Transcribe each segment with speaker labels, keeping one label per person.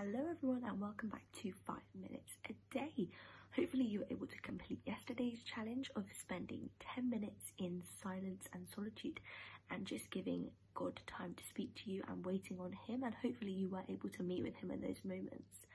Speaker 1: Hello everyone and welcome back to 5 minutes a day. Hopefully you were able to complete yesterday's challenge of spending 10 minutes in silence and solitude and just giving God time to speak to you and waiting on him and hopefully you were able to meet with him in those moments.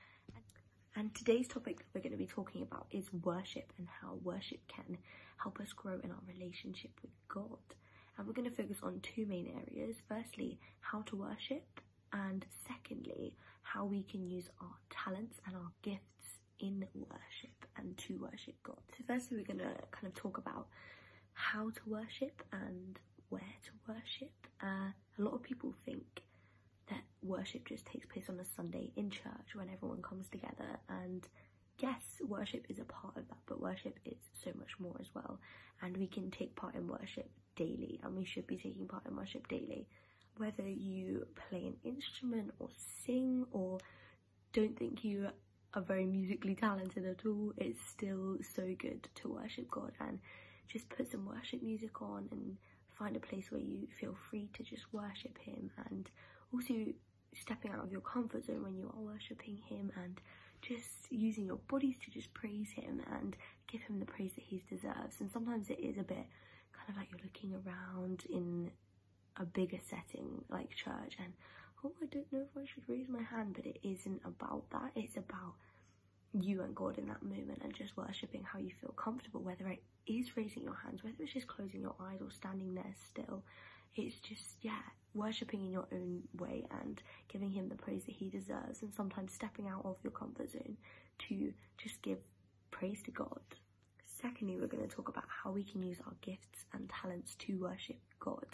Speaker 1: And today's topic that we're going to be talking about is worship and how worship can help us grow in our relationship with God. And we're going to focus on two main areas. Firstly, how to worship and secondly, how we can use our talents and our gifts in worship and to worship God. So firstly, we're going to kind of talk about how to worship and where to worship. Uh, a lot of people think that worship just takes place on a Sunday in church when everyone comes together and yes, worship is a part of that, but worship is so much more as well. And we can take part in worship daily, and we should be taking part in worship daily whether you play an instrument or sing or don't think you are very musically talented at all, it's still so good to worship God and just put some worship music on and find a place where you feel free to just worship Him and also stepping out of your comfort zone when you are worshipping Him and just using your bodies to just praise Him and give Him the praise that He deserves. And sometimes it is a bit kind of like you're looking around in a bigger setting like church and oh I don't know if I should raise my hand but it isn't about that. It's about you and God in that moment and just worshipping how you feel comfortable whether it is raising your hands whether it's just closing your eyes or standing there still. It's just yeah worshipping in your own way and giving him the praise that he deserves and sometimes stepping out of your comfort zone to just give praise to God. Secondly we're going to talk about how we can use our gifts and talents to worship God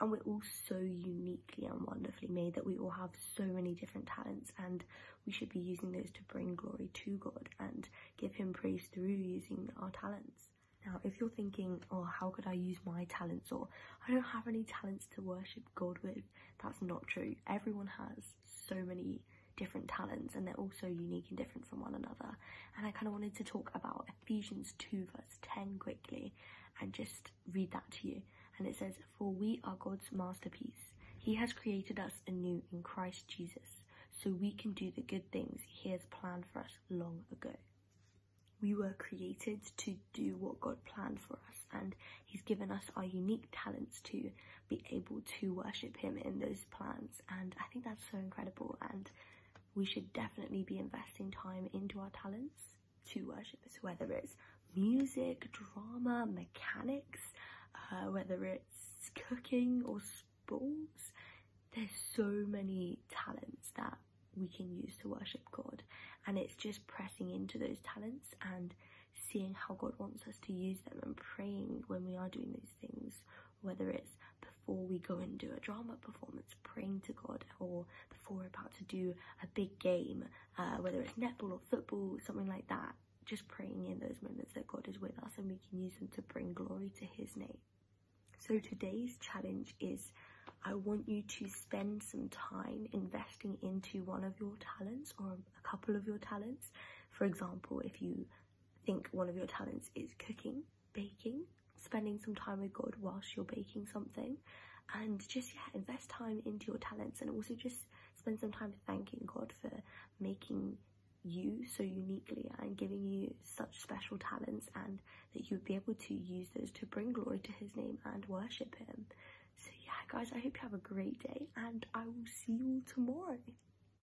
Speaker 1: and we're all so uniquely and wonderfully made that we all have so many different talents and we should be using those to bring glory to God and give him praise through using our talents. Now, if you're thinking, oh, how could I use my talents or I don't have any talents to worship God with, that's not true. Everyone has so many different talents and they're all so unique and different from one another. And I kind of wanted to talk about Ephesians 2 verse 10 quickly and just read that to you and it says, For we are God's masterpiece. He has created us anew in Christ Jesus, so we can do the good things He has planned for us long ago. We were created to do what God planned for us, and He's given us our unique talents to be able to worship Him in those plans. And I think that's so incredible, and we should definitely be investing time into our talents to worship. So whether it's music, drama, mechanics, uh, whether it's cooking or sports. There's so many talents that we can use to worship God, and it's just pressing into those talents and seeing how God wants us to use them and praying when we are doing those things, whether it's before we go and do a drama performance, praying to God, or before we're about to do a big game, uh, whether it's netball or football, something like that. Just praying in those moments that God is with us and we can use them to bring glory to His name. So today's challenge is I want you to spend some time investing into one of your talents or a couple of your talents. For example, if you think one of your talents is cooking, baking, spending some time with God whilst you're baking something and just yeah invest time into your talents and also just spend some time thanking God for making you so uniquely and giving you such special talents and that you would be able to use those to bring glory to his name and worship him. So yeah guys, I hope you have a great day and I will see you all tomorrow.